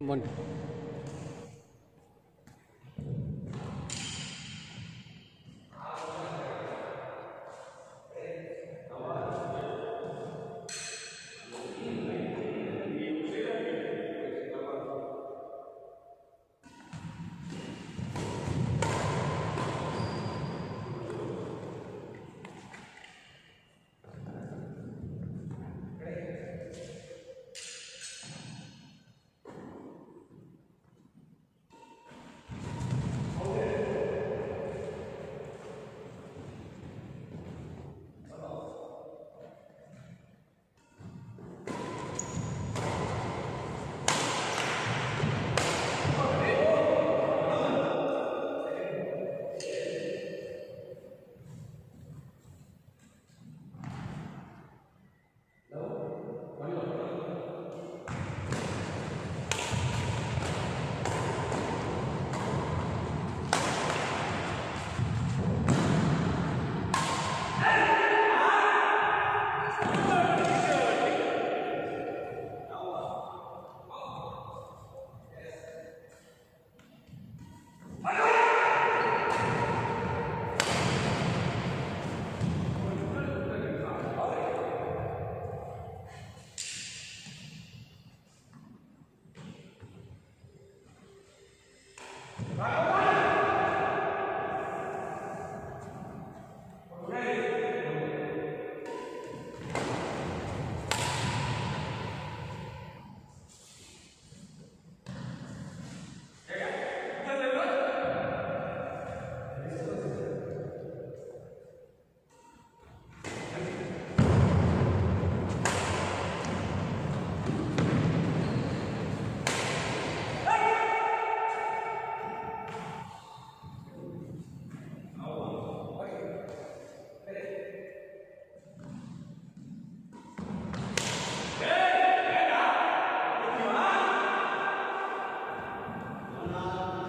One. Amen.